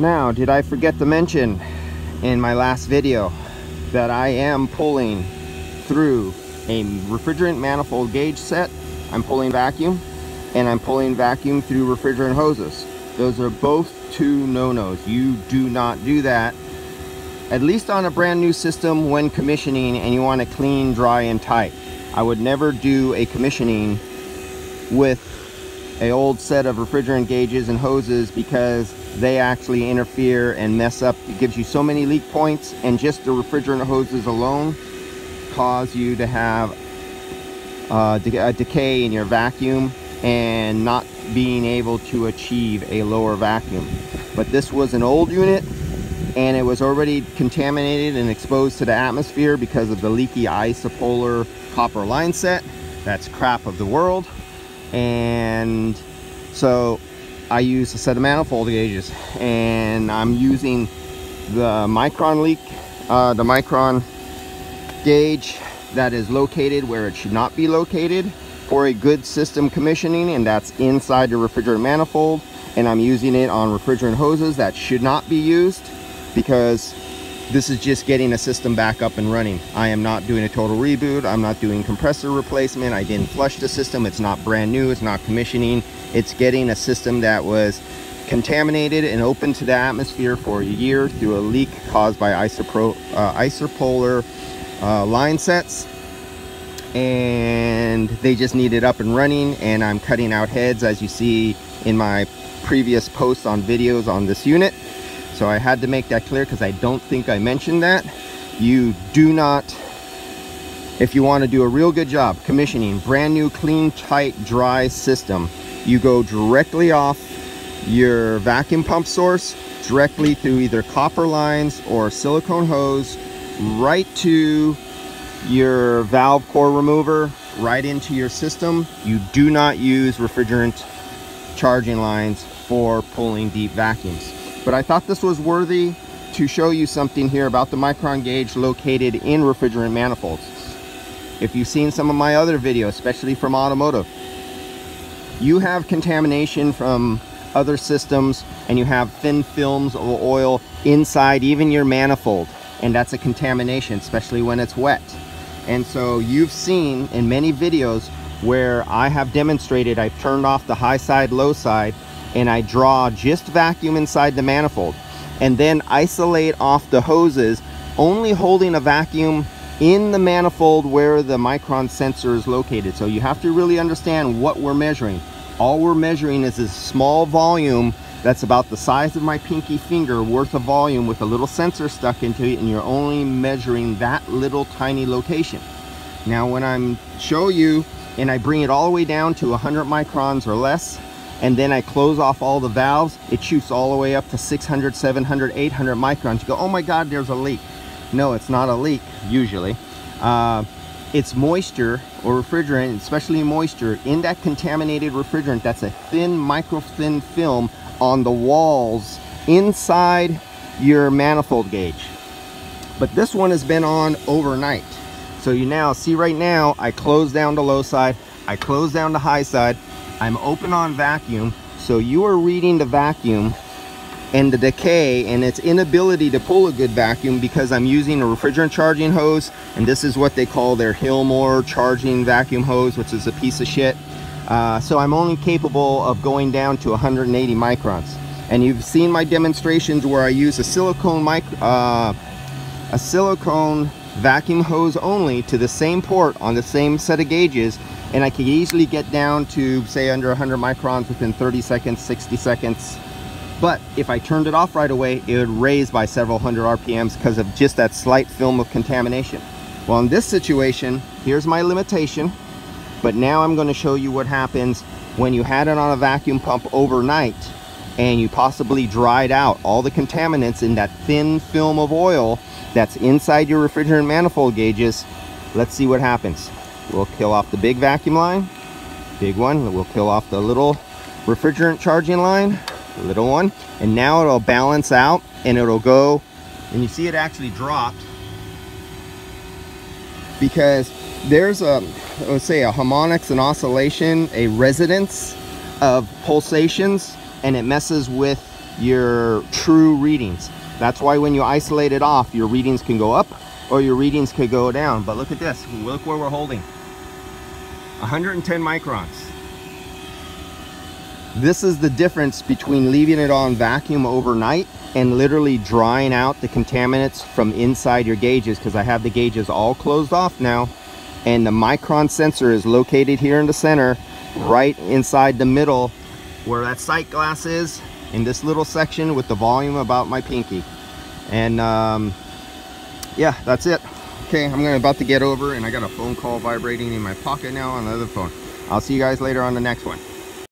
Now, did I forget to mention in my last video that I am pulling through a refrigerant manifold gauge set. I'm pulling vacuum and I'm pulling vacuum through refrigerant hoses. Those are both two no-nos. You do not do that at least on a brand new system when commissioning and you want to clean, dry, and tight. I would never do a commissioning with a old set of refrigerant gauges and hoses because they actually interfere and mess up. It gives you so many leak points and just the refrigerant hoses alone cause you to have uh, a decay in your vacuum and not being able to achieve a lower vacuum. But this was an old unit and it was already contaminated and exposed to the atmosphere because of the leaky isopolar copper line set. That's crap of the world. And so I use a set of manifold gauges. And I'm using the micron leak, uh, the micron gauge that is located where it should not be located for a good system commissioning and that's inside the refrigerant manifold. And I'm using it on refrigerant hoses that should not be used because this is just getting a system back up and running. I am not doing a total reboot. I'm not doing compressor replacement. I didn't flush the system. It's not brand new. It's not commissioning. It's getting a system that was contaminated and open to the atmosphere for a year through a leak caused by isopro, uh, isopolar uh, line sets and they just need it up and running and I'm cutting out heads as you see in my previous posts on videos on this unit so I had to make that clear because I don't think I mentioned that you do not if you want to do a real good job commissioning brand new clean tight dry system you go directly off your vacuum pump source directly through either copper lines or silicone hose right to your valve core remover right into your system. You do not use refrigerant charging lines for pulling deep vacuums. But I thought this was worthy to show you something here about the micron gauge located in refrigerant manifolds. If you've seen some of my other videos, especially from automotive, you have contamination from other systems and you have thin films of oil inside even your manifold and that's a contamination especially when it's wet and so you've seen in many videos where I have demonstrated I've turned off the high side, low side, and I draw just vacuum inside the manifold and then isolate off the hoses, only holding a vacuum in the manifold where the micron sensor is located. So you have to really understand what we're measuring. All we're measuring is a small volume that's about the size of my pinky finger worth of volume with a little sensor stuck into it and you're only measuring that little tiny location. Now when I'm show you and I bring it all the way down to 100 microns or less and then I close off all the valves, it shoots all the way up to 600, 700, 800 microns. You go, oh my God, there's a leak. No, it's not a leak, usually. Uh, it's moisture or refrigerant, especially moisture, in that contaminated refrigerant that's a thin, micro thin film on the walls inside your manifold gauge. But this one has been on overnight. So you now see right now, I close down the low side, I close down the high side, I'm open on vacuum. So you are reading the vacuum and the decay and its inability to pull a good vacuum because I'm using a refrigerant charging hose and this is what they call their Hilmor charging vacuum hose which is a piece of shit uh, so I'm only capable of going down to 180 microns. And you've seen my demonstrations where I use a silicone mic uh, a silicone vacuum hose only to the same port on the same set of gauges and I can easily get down to say under 100 microns within 30 seconds, 60 seconds. But if I turned it off right away, it would raise by several hundred RPMs because of just that slight film of contamination. Well, in this situation, here's my limitation. But now I'm going to show you what happens when you had it on a vacuum pump overnight and you possibly dried out all the contaminants in that thin film of oil that's inside your refrigerant manifold gauges. Let's see what happens. We'll kill off the big vacuum line, big one. We'll kill off the little refrigerant charging line, little one. And now it'll balance out and it'll go, and you see it actually dropped because there's a let's say a harmonics and oscillation a resonance of pulsations and it messes with your true readings. That's why when you isolate it off, your readings can go up or your readings could go down. But look at this, look where we're holding. 110 microns. This is the difference between leaving it on vacuum overnight and literally drying out the contaminants from inside your gauges because I have the gauges all closed off now and the micron sensor is located here in the center right inside the middle where that sight glass is in this little section with the volume about my pinky. And um, yeah that's it. Okay I'm gonna about to get over and I got a phone call vibrating in my pocket now on the other phone. I'll see you guys later on the next one